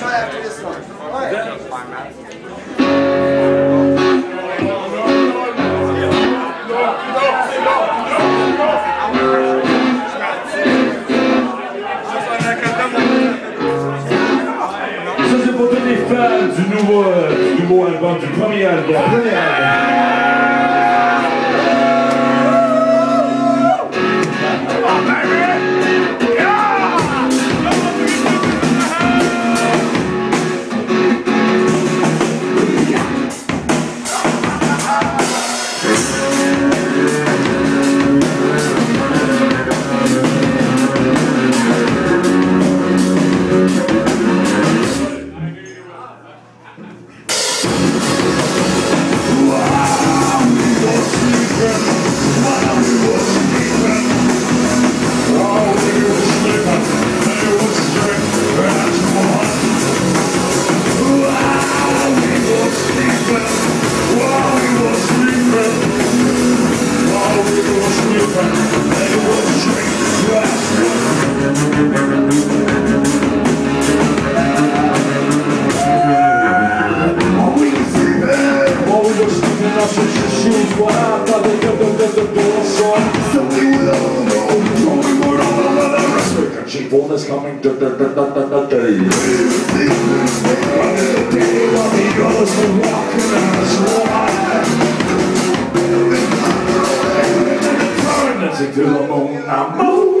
try after this one. All right. Ça c'est pour tous les fans du nouveau, euh, du nouveau album, du premier album. Premier album. Shoes. What I thought they kept the, the, the door shut. Something we know. Told me what all the other rest. The cheap one is coming. Da, da, da, da, da, da, da. The day while the others were walking to the moon, I'm moving.